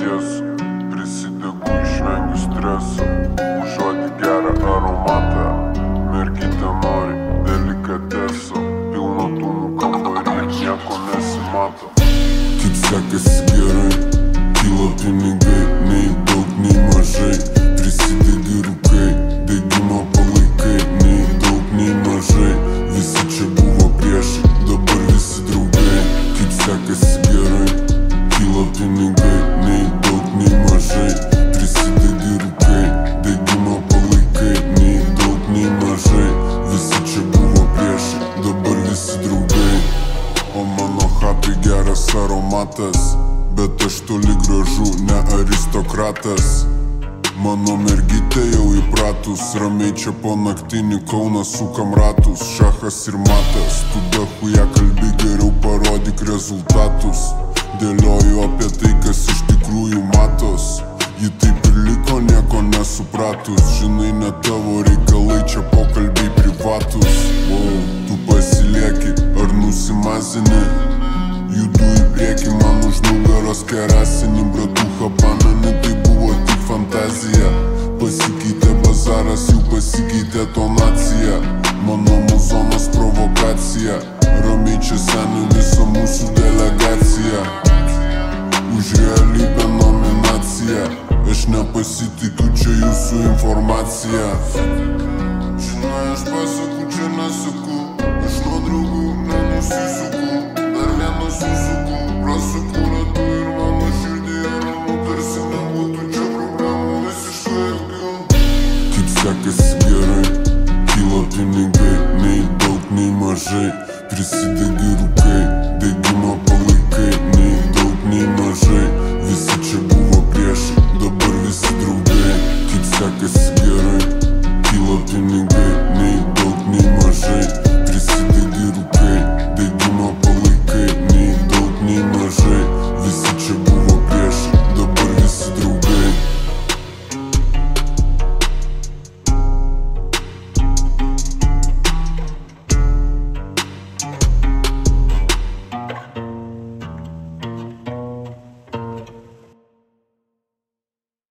tiesų Prisidegu išvengiu streso. Užuodi gerą aromatą Mergytė nori delikateso Pilno dūmų kambarį nieko nesimato. Kaip sekasi gerai, kyla pinigai, nei daug, nei mažai. Prisidedi rūkai, degimo palaikai, nei daug, nei mažai. Visi čia buvo priešai, dabar visi draugai. Kaip sekasi geras aromatas Bet aš toli gražu ne aristokratas. Mano mergytė jau įpratus Ramiai čia po naktinį kauną sukam ratus. Šachas ir matas Tu be huja kalbi geriau parodyk rezultatus. Dėlioju apie tai, kas iš tikrųjų matos. Ji taip ir liko nieko nesupratus. Žinai, ne tavo reikalai, čia pokalbiai privatus wow, Tu pasilieki ar nusimazini nugaros kerasinį Bratuha pameni, tai buvo tik fantazija Pasikeitė bazaras, jau pasikeitė tonacija Mano muzonas provokacija Ramiai čia seni visa mūsų delegacija Už realybę nominaciją Aš nepasitikiu čia jūsų informacija Žinai, aš pasaku, čia nesaku Aš nuo draugų